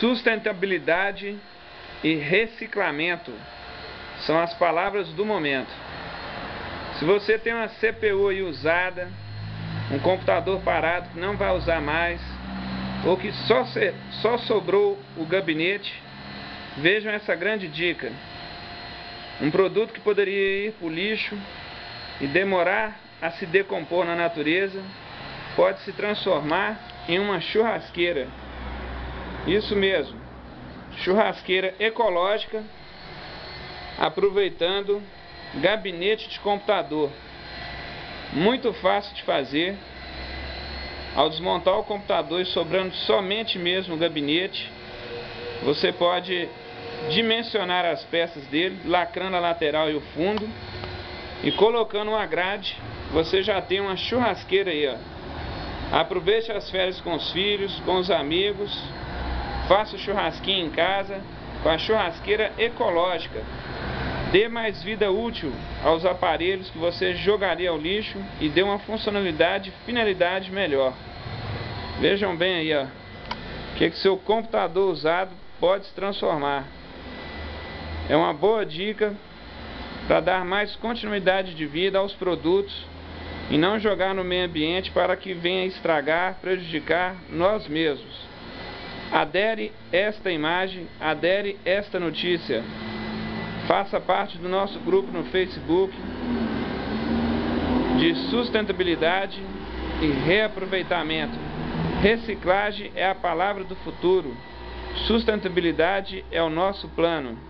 Sustentabilidade e reciclamento são as palavras do momento. Se você tem uma CPU aí usada, um computador parado que não vai usar mais, ou que só, se, só sobrou o gabinete, vejam essa grande dica. Um produto que poderia ir para o lixo e demorar a se decompor na natureza, pode se transformar em uma churrasqueira. Isso mesmo, churrasqueira ecológica, aproveitando gabinete de computador. Muito fácil de fazer. Ao desmontar o computador e sobrando somente mesmo o gabinete, você pode dimensionar as peças dele, lacrando a lateral e o fundo e colocando uma grade, você já tem uma churrasqueira aí, ó. Aproveite as férias com os filhos, com os amigos, faça churrasquinho em casa com a churrasqueira ecológica. Dê mais vida útil aos aparelhos que você jogaria ao lixo e dê uma funcionalidade e finalidade melhor. Vejam bem aí, ó, o que, que seu computador usado pode se transformar. É uma boa dica para dar mais continuidade de vida aos produtos e não jogar no meio ambiente para que venha estragar, prejudicar nós mesmos. Adere esta imagem, adere esta notícia. Faça parte do nosso grupo no Facebook de sustentabilidade e reaproveitamento. Reciclagem é a palavra do futuro. Sustentabilidade é o nosso plano.